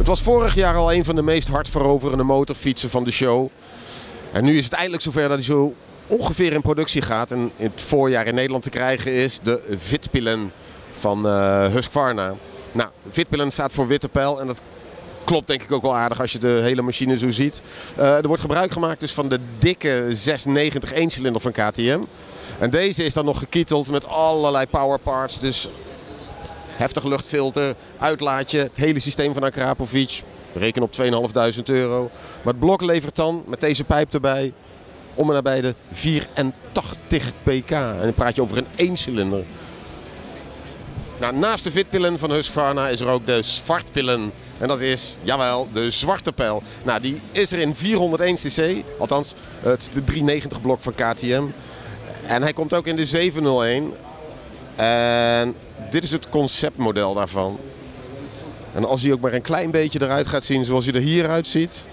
Het was vorig jaar al een van de meest hardveroverende motorfietsen van de show. En nu is het eindelijk zover dat hij zo ongeveer in productie gaat. En in het voorjaar in Nederland te krijgen is de Vitpillen van uh, Husqvarna. Nou, Vitpillen staat voor witte pijl en dat klopt denk ik ook wel aardig als je de hele machine zo ziet. Uh, er wordt gebruik gemaakt dus van de dikke 690 eencilinder van KTM. En deze is dan nog gekieteld met allerlei power parts. Dus heftig luchtfilter, uitlaatje, het hele systeem van Akrapovic. Reken op 2.500 euro. Maar het blok levert dan met deze pijp erbij om en nabij de 84 pk. En dan praat je over een eencilinder. Nou, naast de vitpillen van Husqvarna is er ook de zwartpillen. En dat is, jawel, de zwarte pijl. Nou, die is er in 401 cc. Althans, het is de 390 blok van KTM. En hij komt ook in de 701. En dit is het conceptmodel daarvan. En als hij ook maar een klein beetje eruit gaat zien zoals hij er hieruit ziet.